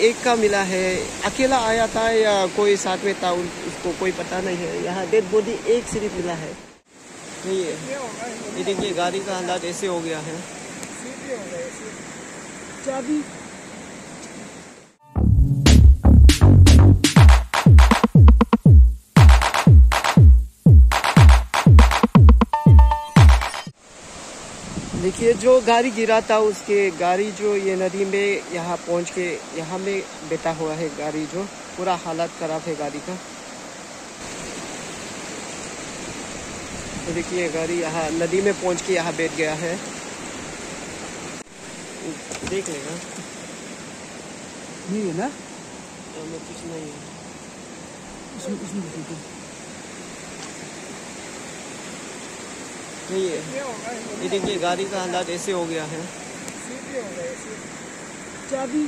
एक का मिला है। अकेला आया था या कोई साथ में था? उसको कोई पता नहीं है। यहाँ डेड बॉडी एक सिर्फ़ मिला है। नहीं है। ये देखिए, गाड़ी का हालात ऐसे हो गया है। चाबी देखिए जो गाड़ी गिरा था उसके गाड़ी जो ये नदी में यहाँ पहुँच के यहाँ में बैठा हुआ है गाड़ी जो। पूरा हालत खराब है गाड़ी का। तो देखिए गाड़ी यहाँ नदी में पहुँच के यहाँ बैठ गया है। देख लेगा नहीं है ना? हमें कुछ नहीं है। इसमें इसमें कुछ नहीं नहीं है। ये देखिए गाड़ी का हालात ऐसे हो गया है। चाबी